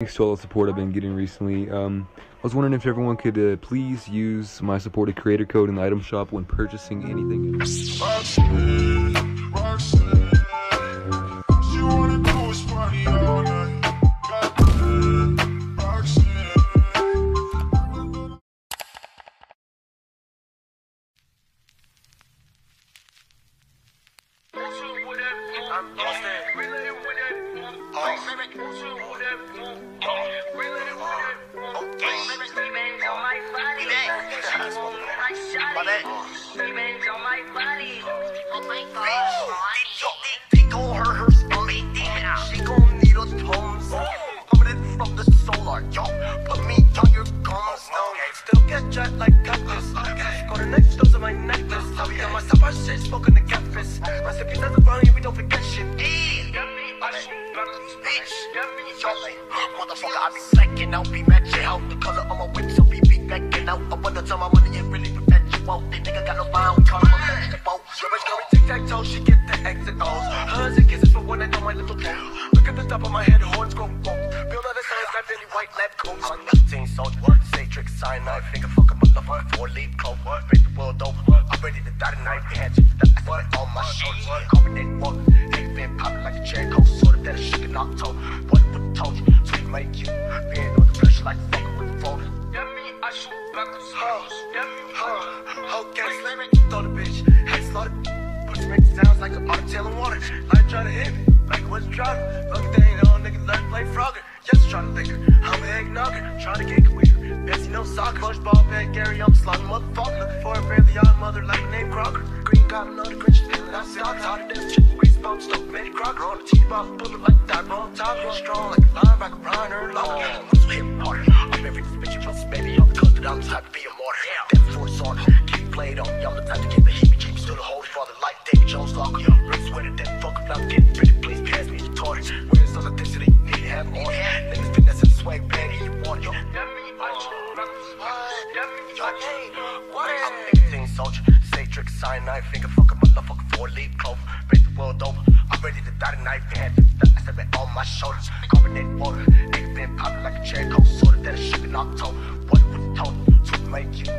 Thanks to all the support I've been getting recently. Um, I was wondering if everyone could uh, please use my supported creator code in the item shop when purchasing anything. Smoking the. My that's a brownie, we don't forget shit. Ayy. Motherfucker, I be slacking out, be matching out the color of my whip, so be be backing out. I wanna tell my money and really prevent you out. They nigga got no mind, call them a vegetable. Your bitch got me tic tac toe, she get the exit O's. Hugs and kisses for one night on my little toe. Look at the top of my head, horns grow woke. Build the signs, like Billy White lab coat. I'm 19 soldier, Satrix, cyanide, finger fuck a motherfucker, four leaf clover. Break the world over. I'm ready to die tonight, hatchet. That's what on my shoulders. That walk. Niggas been popping like a cherry coke, that a sugar in October. What would told you? Sweet make you. Being on the pressure like fucking phone. Yeah, me, I should be back with the phone. Okay, slam it, throw the bitch, head slaughter. Push make sounds like an otter tail in water. Life try to hit me, like it was driving. Fuck they ain't on nigga, let play Frogger. Yes, trying to think her, I'm an eggnogger, trying to get queer. Bessie no soccer, push ball back, Gary, I'm slotting motherfucker. Looking for a fairly odd mother like a name Crocker. Green goblin, know the Grinch, feeling outside. Tired of this shit, stupid, Betty Crocker. On the teeth off, bullet like that, bone top, real strong like a linebacker, Brian Urlacher. I'm hip party, I'm every bitch, you trust, baby, I'm the that I'm the Cyanide, finger fuck a motherfucker, four leaf clover. Break the world over. I'm ready to die tonight, man. I said it on my shoulders. Carbonate water. Niggas been popping like a cherry coke, sorta that a sugar in October. What was told to make you?